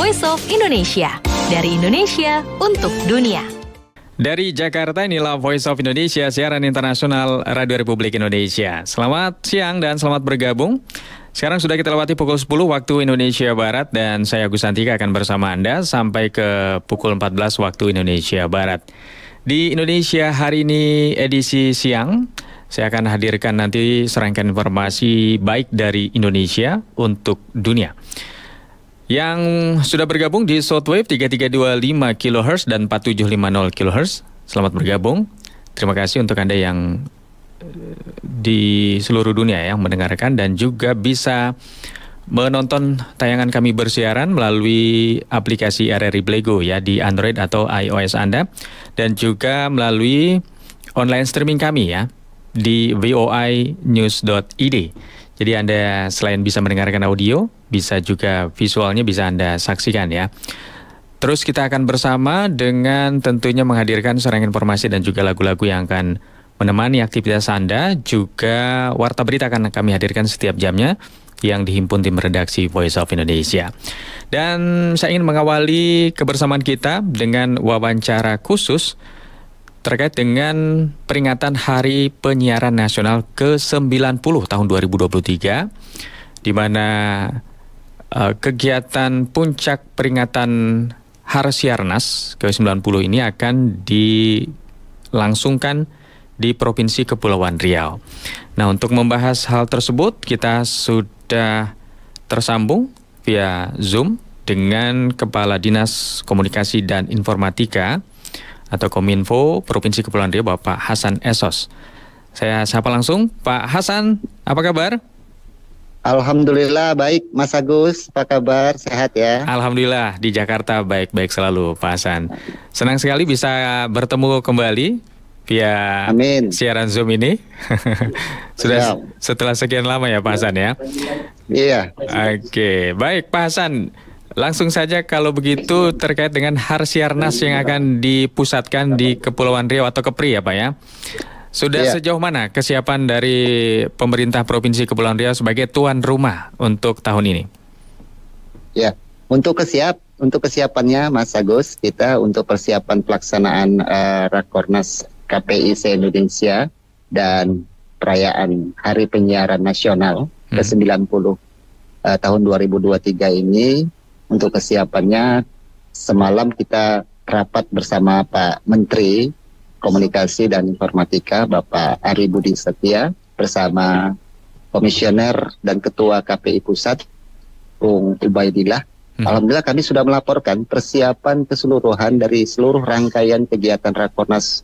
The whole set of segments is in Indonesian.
Voice of Indonesia. Dari Indonesia untuk dunia. Dari Jakarta inilah Voice of Indonesia, siaran internasional Radio Republik Indonesia. Selamat siang dan selamat bergabung. Sekarang sudah kita lewati pukul 10 waktu Indonesia Barat dan saya Agus Santika akan bersama Anda sampai ke pukul 14 waktu Indonesia Barat. Di Indonesia hari ini edisi siang, saya akan hadirkan nanti serangkaian informasi baik dari Indonesia untuk dunia. Yang sudah bergabung di Shortwave 3325 kHz dan 4750 kHz, selamat bergabung. Terima kasih untuk Anda yang eh, di seluruh dunia yang mendengarkan dan juga bisa menonton tayangan kami bersiaran melalui aplikasi RRI Blego ya di Android atau iOS Anda dan juga melalui online streaming kami ya di voinews.id. Jadi Anda selain bisa mendengarkan audio, bisa juga visualnya bisa Anda saksikan ya. Terus kita akan bersama dengan tentunya menghadirkan serangkaian informasi dan juga lagu-lagu yang akan menemani aktivitas Anda. Juga warta berita akan kami hadirkan setiap jamnya yang dihimpun tim redaksi Voice of Indonesia. Dan saya ingin mengawali kebersamaan kita dengan wawancara khusus terkait dengan peringatan Hari Penyiaran Nasional ke-90 tahun 2023 di mana uh, kegiatan puncak peringatan Harsiarnas ke-90 ini akan dilangsungkan di Provinsi Kepulauan Riau. Nah, untuk membahas hal tersebut kita sudah tersambung via Zoom dengan Kepala Dinas Komunikasi dan Informatika atau Kominfo Provinsi Kepulauan Riau Bapak Hasan Esos. Saya sapa langsung Pak Hasan, apa kabar? Alhamdulillah baik Mas Agus, apa kabar? Sehat ya? Alhamdulillah di Jakarta baik-baik selalu Pak Hasan. Senang sekali bisa bertemu kembali via Amin. siaran Zoom ini. Sudah ya. setelah sekian lama ya Pak Hasan ya? Iya. Oke, baik Pak Hasan. Langsung saja kalau begitu terkait dengan Harsiarnas yang akan dipusatkan di Kepulauan Riau atau Kepri ya Pak ya. Sudah ya. sejauh mana kesiapan dari pemerintah Provinsi Kepulauan Riau sebagai tuan rumah untuk tahun ini? Ya, untuk kesiap untuk kesiapannya Mas Agus, kita untuk persiapan pelaksanaan uh, Rakornas KPI se-Indonesia dan perayaan Hari Penyiaran Nasional hmm. ke-90 uh, tahun 2023 ini untuk kesiapannya semalam kita rapat bersama Pak Menteri Komunikasi dan Informatika Bapak Ari Budi Setia bersama Komisioner dan Ketua KPI Pusat Bung Ubaidillah. Hmm. Alhamdulillah kami sudah melaporkan persiapan keseluruhan dari seluruh rangkaian kegiatan Rakornas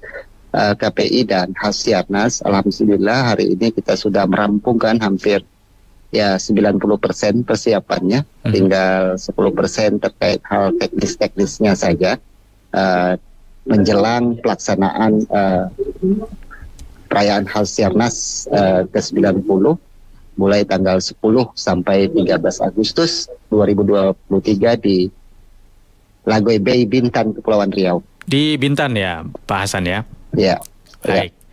uh, eh, KPI dan Hasiarnas. Alhamdulillah hari ini kita sudah merampungkan hampir ya 90% persiapannya, hmm. tinggal 10% terkait hal teknis-teknisnya saja uh, menjelang pelaksanaan uh, perayaan Halsiarnas uh, ke-90 mulai tanggal 10 sampai 13 Agustus 2023 di Lagoy Bay Bintan Kepulauan Riau. Di Bintan ya, Pak Hasan ya? Ya. Baik. Ya.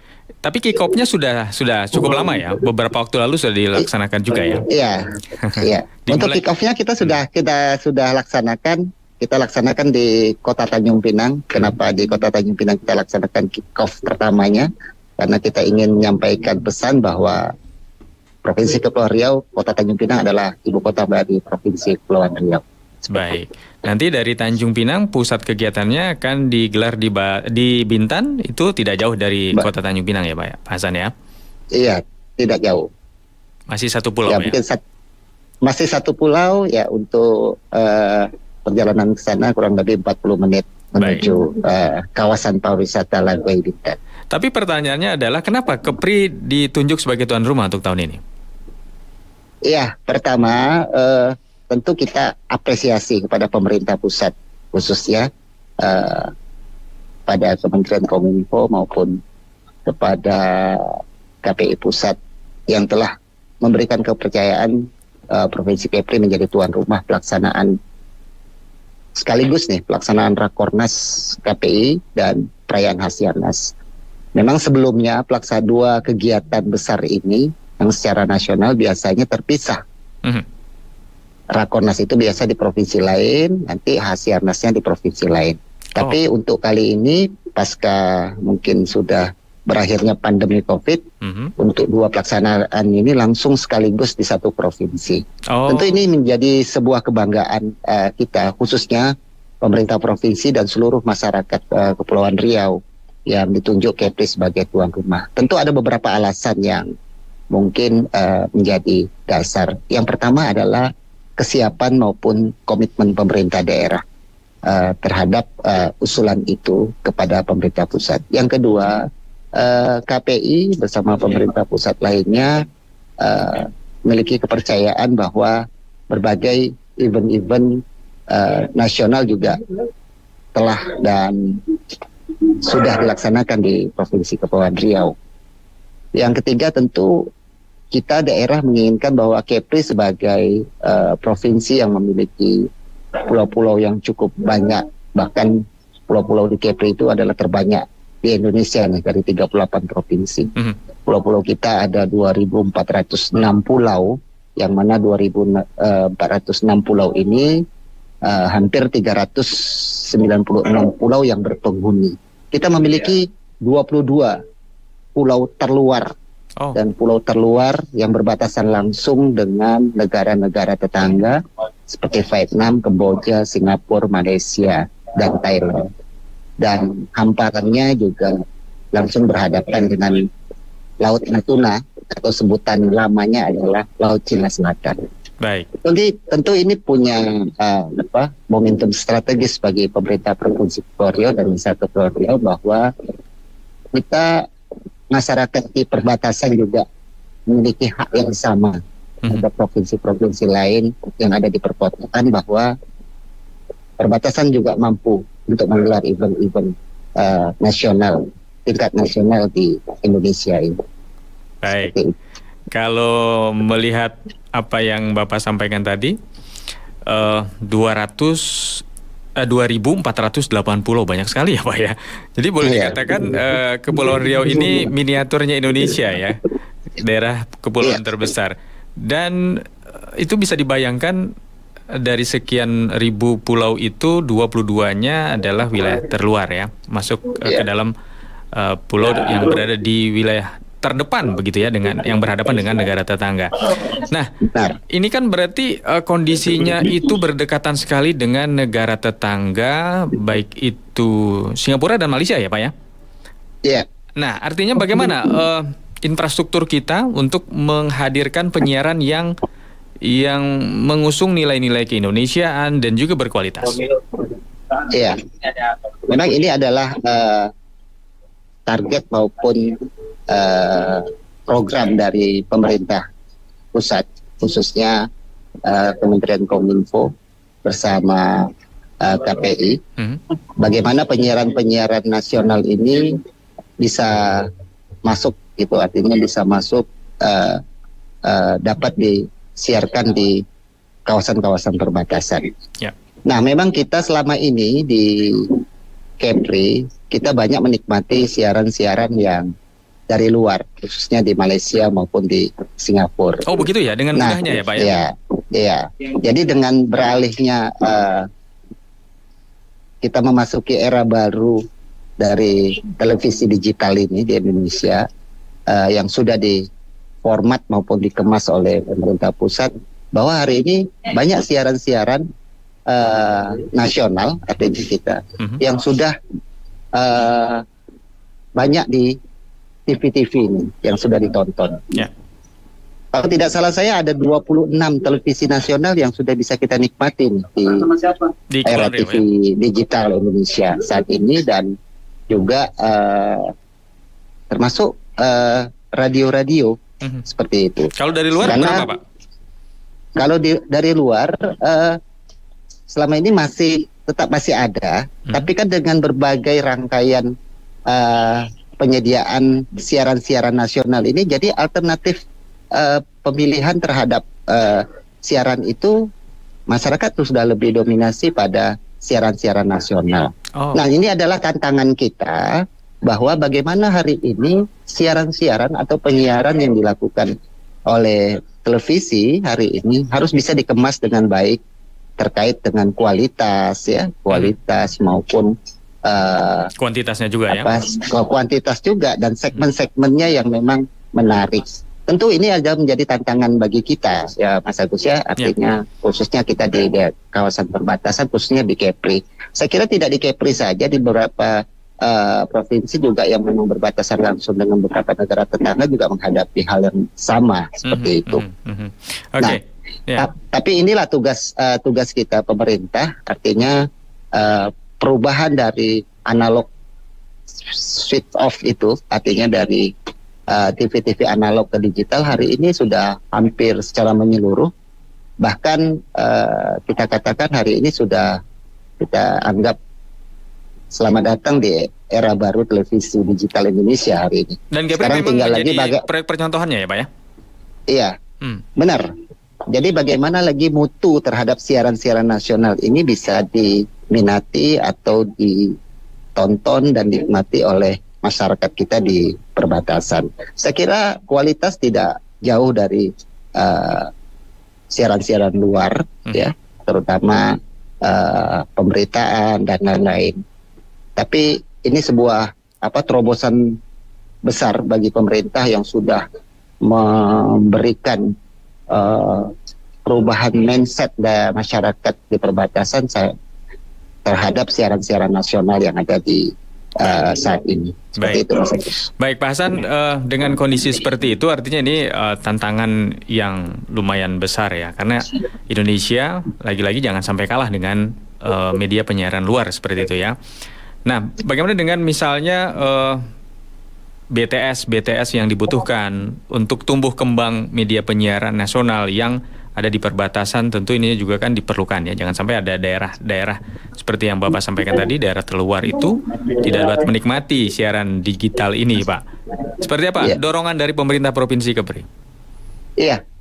Tapi kick off-nya sudah sudah cukup lama ya. Beberapa waktu lalu sudah dilaksanakan juga ya. Iya. Iya. Untuk kick off-nya kita sudah kita sudah laksanakan kita laksanakan di Kota Tanjung Pinang. Kenapa di Kota Tanjung Pinang kita laksanakan kick off pertamanya? Karena kita ingin menyampaikan pesan bahwa Provinsi Kepulauan Riau, Kota Tanjung Pinang adalah ibu kota dari Provinsi Kepulauan Riau. Baik. Nanti dari Tanjung Pinang pusat kegiatannya akan digelar di ba di Bintan itu tidak jauh dari ba kota Tanjung Pinang ya Pak ya, Pak Hasan ya? Iya, tidak jauh. Masih satu pulau ya? ya? Sat masih satu pulau ya untuk uh, perjalanan ke sana kurang lebih 40 menit menuju uh, kawasan pariwisata Lagoy Bintan. Tapi pertanyaannya adalah kenapa Kepri ditunjuk sebagai tuan rumah untuk tahun ini? Iya, pertama uh, tentu kita apresiasi kepada pemerintah pusat khususnya uh, pada Kementerian Kominfo maupun kepada KPI pusat yang telah memberikan kepercayaan uh, Provinsi Kepri menjadi tuan rumah pelaksanaan sekaligus nih pelaksanaan Rakornas KPI dan perayaan Hasiarnas. Memang sebelumnya pelaksanaan dua kegiatan besar ini yang secara nasional biasanya terpisah. Mm -hmm Rakornas itu biasa di provinsi lain, nanti Hasiarnasnya di provinsi lain. Tapi oh. untuk kali ini pasca mungkin sudah berakhirnya pandemi COVID, mm-hmm. untuk dua pelaksanaan ini langsung sekaligus di satu provinsi. Oh. Tentu ini menjadi sebuah kebanggaan uh, kita, khususnya pemerintah provinsi dan seluruh masyarakat uh, Kepulauan Riau yang ditunjuk Kepri sebagai tuan rumah. Tentu ada beberapa alasan yang mungkin uh, menjadi dasar. Yang pertama adalah kesiapan maupun komitmen pemerintah daerah uh, terhadap uh, usulan itu kepada pemerintah pusat. Yang kedua, uh, KPI bersama pemerintah pusat lainnya uh, memiliki kepercayaan bahwa berbagai event-event uh, nasional juga telah dan sudah dilaksanakan di Provinsi Kepulauan Riau. Yang ketiga tentu kita daerah menginginkan bahwa Kepri sebagai uh, provinsi yang memiliki pulau-pulau yang cukup banyak, bahkan pulau-pulau di Kepri itu adalah terbanyak di Indonesia nih dari 38 provinsi. Mm -hmm. Pulau-pulau kita ada 2.406 pulau, yang mana 2.406 eh, pulau ini uh, hampir 396 pulau yang berpenghuni. Kita memiliki 22 pulau terluar oh. dan pulau terluar yang berbatasan langsung dengan negara-negara tetangga seperti Vietnam, Kamboja, Singapura, Malaysia, dan Thailand dan hamparannya juga langsung berhadapan dengan Laut Natuna atau sebutan lamanya adalah Laut Cina Selatan. Baik. Tentu, tentu ini punya uh, apa momentum strategis bagi pemerintah provinsi Kepulauan dan Wisata Kepulauan bahwa kita masyarakat di perbatasan juga memiliki hak yang sama mm -hmm. provinsi-provinsi lain yang ada di perkotaan bahwa perbatasan juga mampu untuk menggelar event-event uh, nasional tingkat nasional di Indonesia ini. Baik. Kalau melihat apa yang Bapak sampaikan tadi, uh, 200 Uh, 2480 banyak sekali ya Pak ya. Jadi boleh yeah. dikatakan uh, Kepulauan Riau ini miniaturnya Indonesia ya. Daerah kepulauan yeah. terbesar. Dan uh, itu bisa dibayangkan dari sekian ribu pulau itu 22-nya adalah wilayah terluar ya, masuk uh, ke iya. dalam uh, pulau yang berada di wilayah terdepan begitu ya dengan yang berhadapan dengan negara tetangga. Nah, ini kan berarti uh, kondisinya itu berdekatan sekali dengan negara tetangga baik itu Singapura dan Malaysia ya, Pak ya? Iya. Nah, artinya bagaimana uh, infrastruktur kita untuk menghadirkan penyiaran yang yang mengusung nilai-nilai keindonesiaan dan juga berkualitas. Iya, memang ini adalah uh, target maupun uh, program dari pemerintah pusat, khususnya uh, Kementerian Kominfo bersama uh, KPI. Hmm. Bagaimana penyiaran-penyiaran nasional ini bisa masuk, gitu artinya bisa masuk uh, uh, dapat di siarkan di kawasan-kawasan perbatasan. Ya. Nah, memang kita selama ini di Kepri kita banyak menikmati siaran-siaran yang dari luar, khususnya di Malaysia maupun di Singapura. Oh begitu ya, dengan nah, mudahnya ya Pak ya? Iya, iya. Jadi dengan beralihnya uh, kita memasuki era baru dari televisi digital ini di Indonesia uh, yang sudah di format maupun dikemas oleh pemerintah pusat bahwa hari ini banyak siaran-siaran uh, nasional ATV kita mm -hmm. yang sudah uh, banyak di TV-TV ini yang sudah ditonton. Yeah. Kalau tidak salah saya ada 26 televisi nasional yang sudah bisa kita nikmati di, di era TV ya? digital Indonesia saat ini dan juga uh, termasuk radio-radio hmm Seperti itu. Kalau dari luar Karena, berapa, Pak? Kalau di, dari luar uh, selama ini masih tetap masih ada, hmm. tapi kan dengan berbagai rangkaian uh, penyediaan siaran-siaran nasional ini jadi alternatif uh, pemilihan terhadap uh, siaran itu masyarakat tuh sudah lebih dominasi pada siaran-siaran nasional. Oh. Nah, ini adalah tantangan kita bahwa bagaimana hari ini siaran-siaran atau penyiaran yang dilakukan oleh televisi hari ini harus bisa dikemas dengan baik terkait dengan kualitas ya kualitas maupun uh, kuantitasnya juga apa, ya kuantitas juga dan segmen-segmennya yang memang menarik. Tentu ini ada menjadi tantangan bagi kita ya Mas Agus ya. Artinya ya. khususnya kita di, di kawasan perbatasan khususnya di Kepri. Saya kira tidak di Kepri saja di beberapa uh, provinsi juga yang memang berbatasan langsung dengan beberapa negara tetangga juga menghadapi hal yang sama seperti mm -hmm, itu. Mm -hmm. Oke. Okay. Nah, yeah. tapi inilah tugas uh, tugas kita pemerintah artinya uh, perubahan dari analog switch off itu artinya dari TV-TV uh, analog ke digital hari ini sudah hampir secara menyeluruh. Bahkan uh, kita katakan hari ini sudah kita anggap selamat datang di era baru televisi digital Indonesia hari ini. Dan Sekarang tinggal lagi baga proyek percontohannya ya Pak ya? Iya, hmm. benar. Jadi bagaimana lagi mutu terhadap siaran-siaran nasional ini bisa diminati atau ditonton dan dinikmati oleh masyarakat kita di perbatasan. Saya kira kualitas tidak jauh dari uh, siaran-siaran luar, hmm. ya, terutama uh, pemberitaan dan lain-lain. Tapi ini sebuah apa terobosan besar bagi pemerintah yang sudah memberikan uh, perubahan mindset dari masyarakat di perbatasan saya terhadap siaran-siaran nasional yang ada di uh, saat ini. Baik. itu Baik Pak Hasan, uh, dengan kondisi seperti itu artinya ini uh, tantangan yang lumayan besar ya, karena Indonesia lagi-lagi jangan sampai kalah dengan uh, media penyiaran luar seperti itu ya. Nah, bagaimana dengan misalnya uh, BTS BTS yang dibutuhkan untuk tumbuh kembang media penyiaran nasional yang ada di perbatasan tentu ini juga kan diperlukan ya. Jangan sampai ada daerah-daerah seperti yang Bapak sampaikan tadi daerah terluar itu tidak dapat menikmati siaran digital ini Pak. Seperti apa ya. dorongan dari pemerintah provinsi Kepri? Iya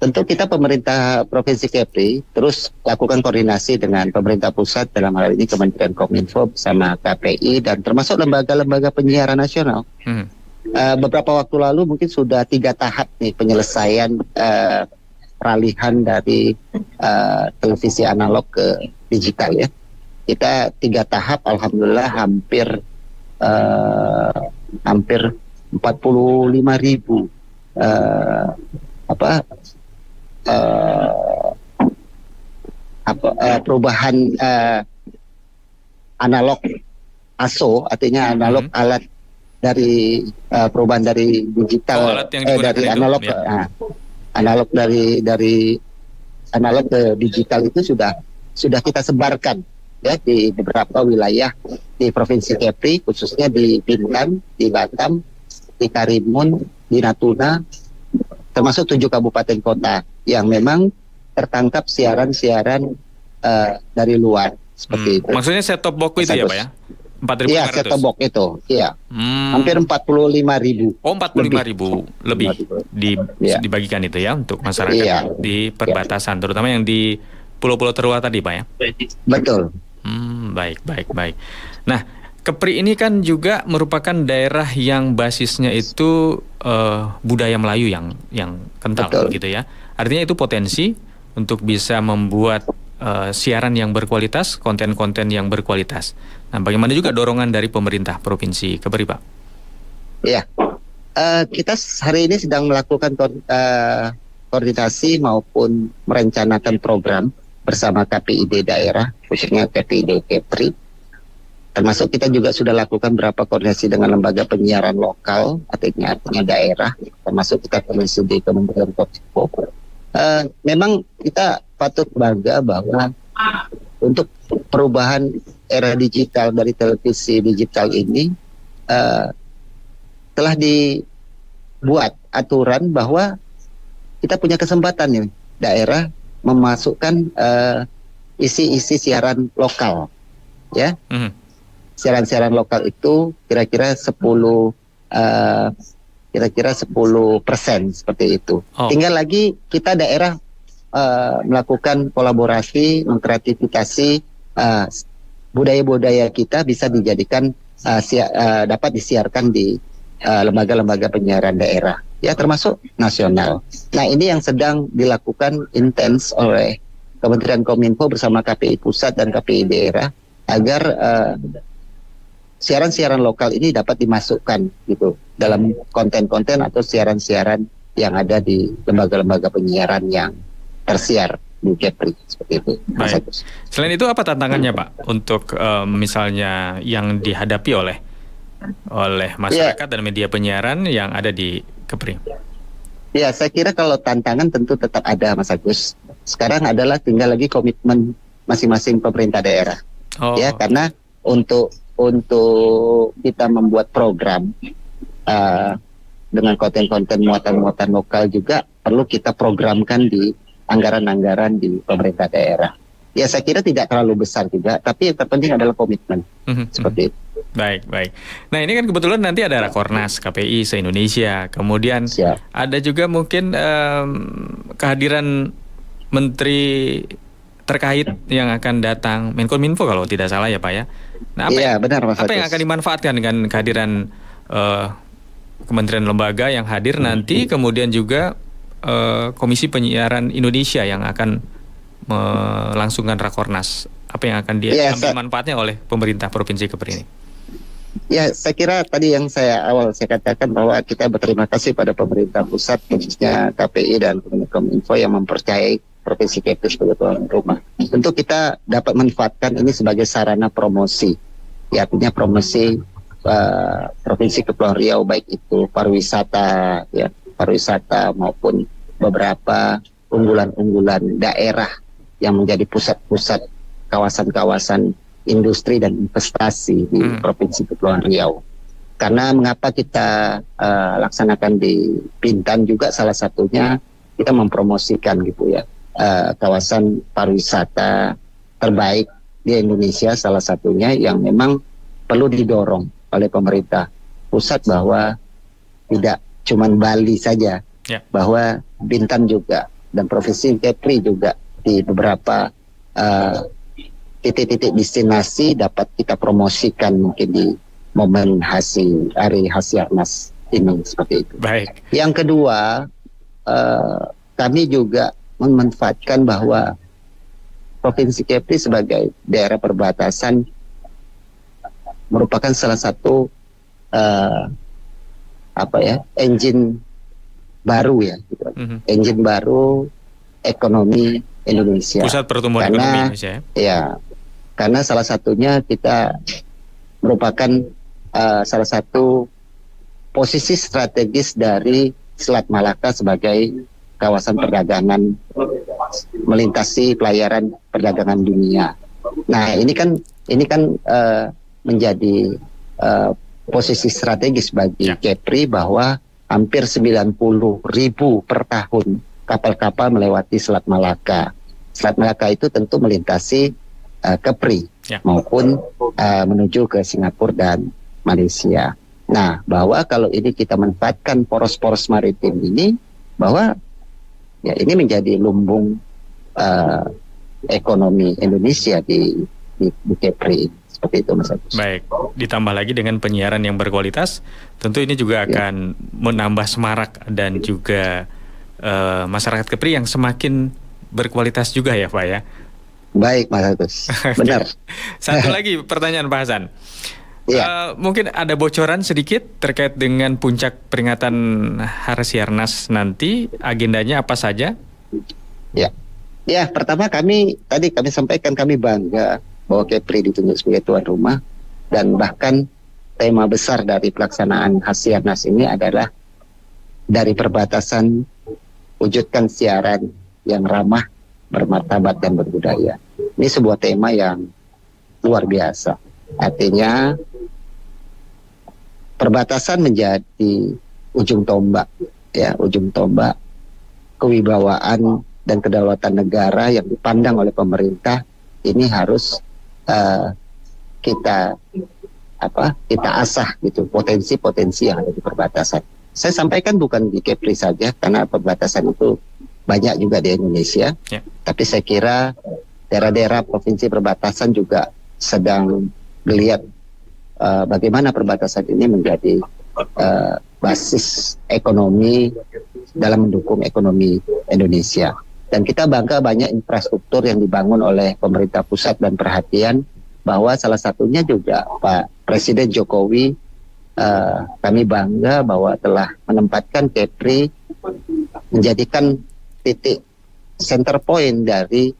tentu kita pemerintah provinsi Kepri terus lakukan koordinasi dengan pemerintah pusat dalam hal ini Kementerian Kominfo bersama KPI dan termasuk lembaga-lembaga penyiaran nasional hmm. uh, beberapa waktu lalu mungkin sudah tiga tahap nih penyelesaian uh, peralihan dari uh, televisi analog ke digital ya. Kita tiga tahap, alhamdulillah hampir uh, hampir 45 ribu uh, apa uh, apa uh, perubahan uh, analog ASO artinya analog hmm. alat dari uh, perubahan dari digital oh, alat yang eh, dari analog ya. uh, analog dari dari analog ke digital itu sudah sudah kita sebarkan ya di beberapa wilayah di provinsi Kepri khususnya di Bintan, di Batam, di Karimun, di Natuna termasuk tujuh kabupaten kota yang memang tertangkap siaran-siaran uh, dari luar seperti hmm. itu. Maksudnya set top box itu ya, Pak ya? Empat ribu Iya, set top box itu. Iya. Hmm. Hampir empat puluh lima ribu. Oh, empat puluh lima ribu lebih di, ya. dibagikan itu ya untuk masyarakat ya. di perbatasan, ya. terutama yang di pulau-pulau terluar tadi, Pak ya. Betul. Hmm, baik, baik, baik. Nah, Kepri ini kan juga merupakan daerah yang basisnya itu uh, budaya Melayu yang yang kental Betul. gitu ya. Artinya itu potensi untuk bisa membuat uh, siaran yang berkualitas, konten-konten yang berkualitas. Nah, bagaimana juga dorongan dari pemerintah provinsi Kepri, Pak? Iya, uh, kita hari ini sedang melakukan uh, koordinasi maupun merencanakan program bersama KPID daerah, khususnya KPID Kepri. Termasuk kita juga sudah lakukan beberapa koordinasi dengan lembaga penyiaran lokal, artinya artinya daerah, termasuk kita koordinasi di Kementerian Kominfo uh, memang kita patut bangga bahwa untuk perubahan era digital dari televisi digital ini uh, telah dibuat aturan bahwa kita punya kesempatan nih daerah memasukkan uh, isi-isi siaran lokal ya mm. siaran-siaran lokal itu kira-kira 10 uh, kira-kira 10 persen seperti itu. Oh. Tinggal lagi kita daerah uh, melakukan kolaborasi, mengkreatifikasi uh, budaya-budaya kita bisa dijadikan uh, sia, uh, dapat disiarkan di lembaga-lembaga uh, penyiaran daerah. ya termasuk nasional. Nah ini yang sedang dilakukan intens oleh Kementerian Kominfo bersama KPI pusat dan KPI daerah agar uh, siaran-siaran lokal ini dapat dimasukkan gitu dalam konten-konten atau siaran-siaran yang ada di lembaga-lembaga penyiaran yang tersiar di Kepri seperti itu. Baik. Selain itu apa tantangannya Pak untuk um, misalnya yang dihadapi oleh oleh masyarakat ya. dan media penyiaran yang ada di Kepri? Ya, saya kira kalau tantangan tentu tetap ada Mas Agus. Sekarang adalah tinggal lagi komitmen masing-masing pemerintah daerah. Oh. Ya, karena untuk untuk kita membuat program uh, dengan konten-konten muatan-muatan lokal juga perlu kita programkan di anggaran-anggaran di pemerintah daerah. Ya saya kira tidak terlalu besar juga, tapi yang terpenting adalah komitmen mm-hmm. seperti itu. Baik, baik. Nah ini kan kebetulan nanti ada Rakornas KPI se-Indonesia, kemudian Siap. ada juga mungkin um, kehadiran Menteri terkait yang akan datang Menkominfo kalau tidak salah ya Pak ya. Nah apa, iya, benar, Mas apa yang akan dimanfaatkan dengan kehadiran uh, kementerian lembaga yang hadir nanti, kemudian juga uh, Komisi Penyiaran Indonesia yang akan melangsungkan rakornas. Apa yang akan diambil ya, manfaatnya oleh pemerintah provinsi Kepri ini? Ya, saya kira tadi yang saya awal saya katakan bahwa kita berterima kasih pada pemerintah pusat, khususnya KPI dan Kominfo yang mempercayai provinsi Kepri sebagai tuan rumah. Tentu kita dapat manfaatkan ini sebagai sarana promosi, ya artinya promosi uh, provinsi Kepulauan Riau baik itu pariwisata, ya pariwisata maupun beberapa unggulan-unggulan daerah yang menjadi pusat-pusat kawasan-kawasan industri dan investasi di hmm. Provinsi Kepulauan Riau. Karena mengapa kita uh, laksanakan di Bintan juga salah satunya kita mempromosikan gitu ya uh, kawasan pariwisata terbaik di Indonesia salah satunya yang memang perlu didorong oleh pemerintah pusat bahwa tidak cuman Bali saja, yeah. bahwa Bintan juga dan provinsi Kepri juga di beberapa uh, titik-titik destinasi dapat kita promosikan mungkin di momen hasil hari Hasiarnas ini seperti itu. Baik. Yang kedua, uh, kami juga memanfaatkan bahwa Provinsi Kepri sebagai daerah perbatasan merupakan salah satu uh, apa ya engine baru ya gitu. mm-hmm. engine baru ekonomi Indonesia pusat pertumbuhan karena, ekonomi Indonesia ya? ya karena salah satunya kita merupakan uh, salah satu posisi strategis dari Selat Malaka sebagai kawasan perdagangan melintasi pelayaran perdagangan dunia. Nah ini kan ini kan uh, menjadi uh, posisi strategis bagi ya. Kepri bahwa hampir 90 ribu per tahun kapal-kapal melewati Selat Malaka. Selat Malaka itu tentu melintasi uh, Kepri ya. maupun uh, menuju ke Singapura dan Malaysia. Nah, bahwa kalau ini kita manfaatkan poros-poros maritim ini, bahwa ya ini menjadi lumbung uh, ekonomi Indonesia di di, di Kepri seperti itu Mas Agus. Baik, ditambah lagi dengan penyiaran yang berkualitas, tentu ini juga ya. akan menambah semarak dan juga uh, masyarakat Kepri yang semakin berkualitas juga ya Pak ya. Baik Mas Agus, benar. Satu lagi pertanyaan Pak Hasan. Ya. Uh, mungkin ada bocoran sedikit terkait dengan puncak peringatan Harsiarnas nanti, agendanya apa saja? Ya, ya pertama kami tadi kami sampaikan kami bangga bahwa Kepri ditunjuk sebagai tuan rumah dan bahkan tema besar dari pelaksanaan Hasianas ini adalah dari perbatasan wujudkan siaran yang ramah, bermartabat dan berbudaya. Ini sebuah tema yang luar biasa. Artinya perbatasan menjadi ujung tombak ya, ujung tombak kewibawaan dan kedaulatan negara yang dipandang oleh pemerintah ini harus uh, kita apa kita asah gitu potensi-potensi yang ada di perbatasan. Saya sampaikan bukan di Kepri saja karena perbatasan itu banyak juga di Indonesia. Yeah. Tapi saya kira daerah-daerah provinsi perbatasan juga sedang melihat uh, bagaimana perbatasan ini menjadi uh, basis ekonomi dalam mendukung ekonomi Indonesia. Dan kita bangga banyak infrastruktur yang dibangun oleh pemerintah pusat dan perhatian bahwa salah satunya juga Pak Presiden Jokowi uh, kami bangga bahwa telah menempatkan Kepri menjadikan titik center point dari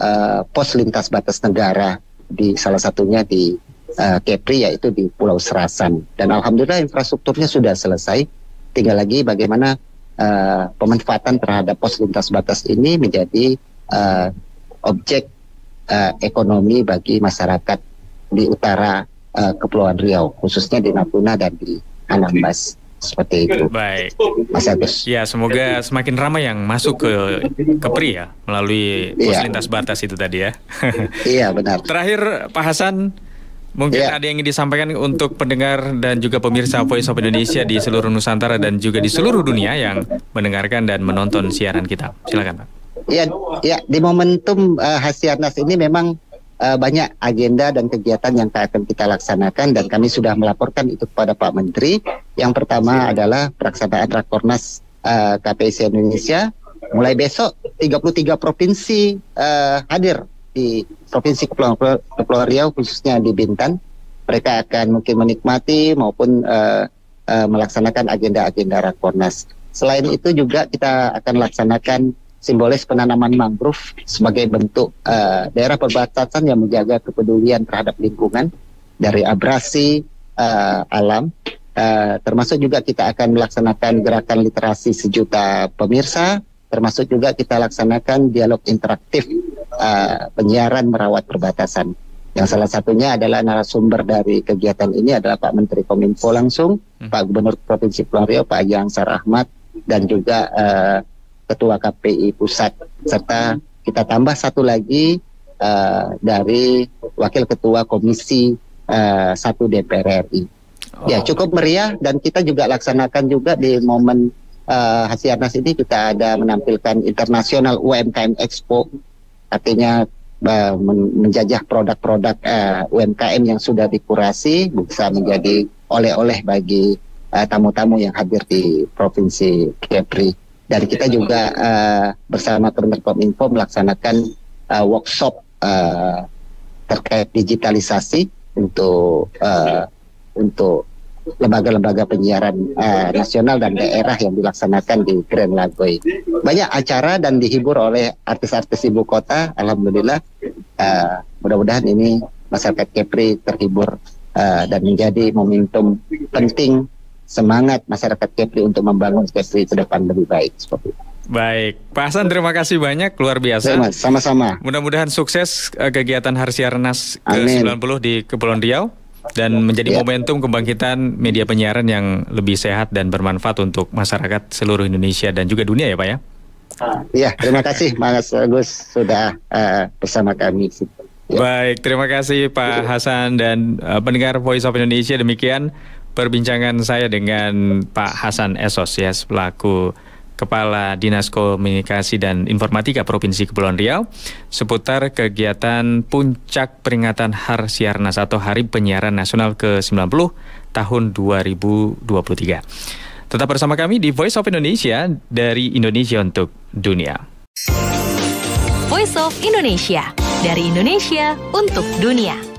uh, pos lintas batas negara di salah satunya di uh, Kepri yaitu di Pulau Serasan dan alhamdulillah infrastrukturnya sudah selesai tinggal lagi bagaimana uh, pemanfaatan terhadap pos lintas batas ini menjadi uh, objek uh, ekonomi bagi masyarakat di utara uh, Kepulauan Riau, khususnya di Natuna dan di Anambas seperti itu. Baik, Mas Agus. Ya, semoga semakin ramai yang masuk ke Kepri ya melalui pos iya. lintas batas itu tadi ya. iya benar. Terakhir Pak Hasan, Mungkin ya. ada yang ingin disampaikan untuk pendengar dan juga pemirsa Voice of Indonesia di seluruh Nusantara dan juga di seluruh dunia yang mendengarkan dan menonton siaran kita. Silakan, Pak. Ya, ya di momentum uh, Hasianas ini memang uh, banyak agenda dan kegiatan yang akan kita laksanakan dan kami sudah melaporkan itu kepada Pak Menteri. Yang pertama adalah pelaksanaan Rakornas uh, KPIC Indonesia mulai besok 33 provinsi uh, hadir di Provinsi Kepulauan, Kepulauan Riau khususnya di Bintan mereka akan mungkin menikmati maupun uh, uh, melaksanakan agenda-agenda Rakornas. Selain itu juga kita akan laksanakan simbolis penanaman mangrove sebagai bentuk uh, daerah perbatasan yang menjaga kepedulian terhadap lingkungan dari abrasi uh, alam. Uh, termasuk juga kita akan melaksanakan gerakan literasi sejuta pemirsa, termasuk juga kita laksanakan dialog interaktif uh, penyiaran merawat perbatasan. Yang salah satunya adalah narasumber dari kegiatan ini adalah Pak Menteri Kominfo langsung, hmm. Pak Gubernur Provinsi Pulau Riau, Pak Yangsar Ahmad, dan juga uh, Ketua KPI Pusat, serta kita tambah satu lagi uh, dari Wakil Ketua Komisi uh, 1 DPR RI. Ya, oh. Ya cukup meriah dan kita juga laksanakan juga di momen uh, Hasianas ini kita ada menampilkan Internasional UMKM Expo. Artinya uh, menjajah produk-produk uh, UMKM yang sudah dikurasi bisa menjadi oleh-oleh bagi tamu-tamu uh, yang hadir di provinsi Kepri. Dan kita juga uh, bersama Kementerian melaksanakan uh, workshop uh, terkait digitalisasi untuk uh, untuk lembaga-lembaga penyiaran uh, nasional dan daerah yang dilaksanakan di Grand Lagoy. Banyak acara dan dihibur oleh artis-artis ibu kota. Alhamdulillah, uh, mudah-mudahan ini masyarakat Kepri terhibur uh, dan menjadi momentum penting semangat masyarakat Kepri untuk membangun Kepri ke depan lebih baik seperti itu. Baik, Pak Hasan terima kasih banyak luar biasa. Sama-sama. Mudah-mudahan sukses kegiatan Harsiarnas ke-90 di Kepulauan Riau dan menjadi ya. momentum kebangkitan media penyiaran yang lebih sehat dan bermanfaat untuk masyarakat seluruh Indonesia dan juga dunia ya Pak ya. Iya, terima kasih Mas Agus sudah uh, bersama kami. Ya. Baik, terima kasih Pak Hasan dan uh, pendengar Voice of Indonesia demikian perbincangan saya dengan Pak Hasan Esos ya selaku Kepala Dinas Komunikasi dan Informatika Provinsi Kepulauan Riau seputar kegiatan puncak peringatan Har Siarnas atau Hari Penyiaran Nasional ke-90 tahun 2023. Tetap bersama kami di Voice of Indonesia dari Indonesia untuk dunia. Voice of Indonesia dari Indonesia untuk dunia.